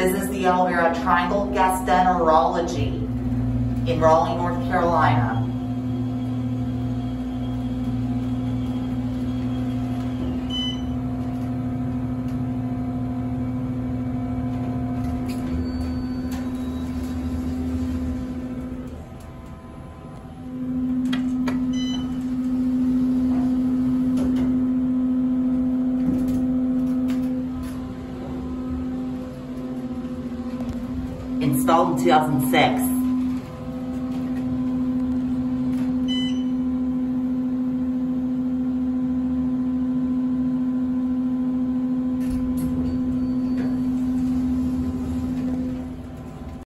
video, is the at Triangle Gastroenterology in Raleigh, North Carolina. Installed in 2006.